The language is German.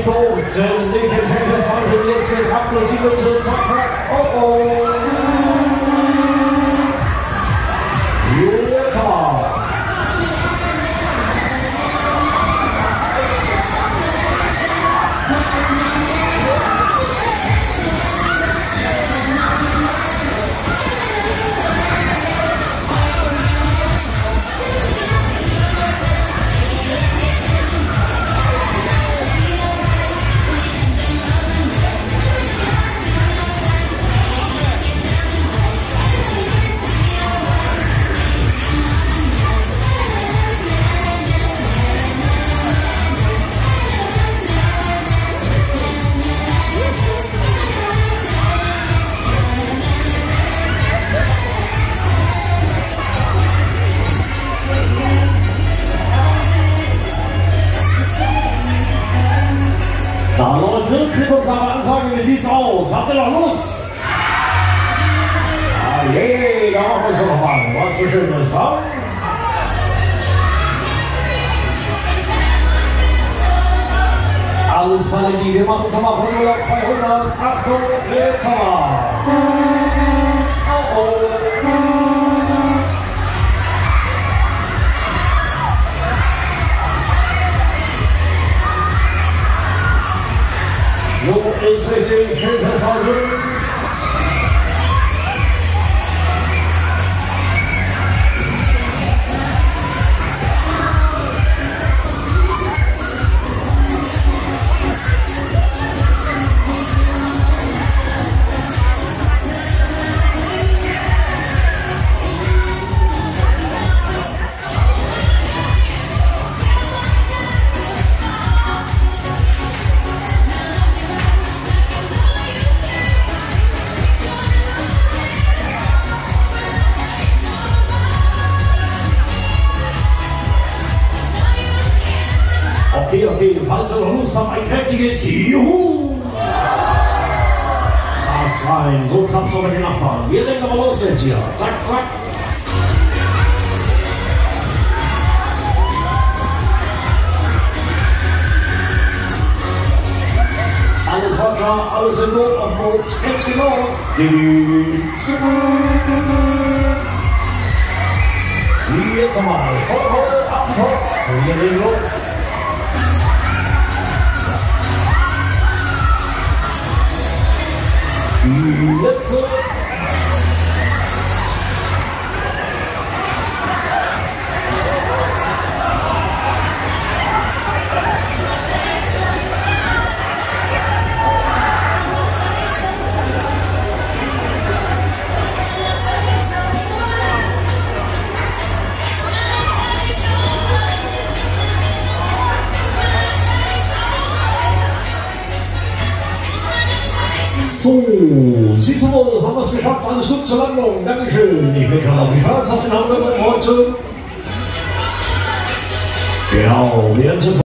geht's los. Linke Kette, zweite, jetzt geht's ab durch die Mitte. Zack, zack. Oh, oh. Da Leute, klipp und klare Ansage, wie sieht's aus? Habt ihr noch Lust? Ah, je, da machen wir es noch mal. Was so schön ist, ha? Alles Paletti, wir machen es nochmal von 0 auf 200. Achtung, jetzt aber. Oh, oh. Okay, okay, falls ihr Lust habt, ein kräftiges Juhu! Das rein, so klappt's auch mit den Nachbarn. Wir legen aber los jetzt hier. Zack, zack. Alles Roger, alles in Not und Not. Jetzt geht los. Jetzt nochmal. Hopp, hopp, ab, Pots. Wir legen los. Jetzt. So, siehst du haben wir es geschafft. Alles gut zur Landung. Dankeschön. Ich wünsche euch noch viel Spaß auf den Hamburg heute. Genau, wir sind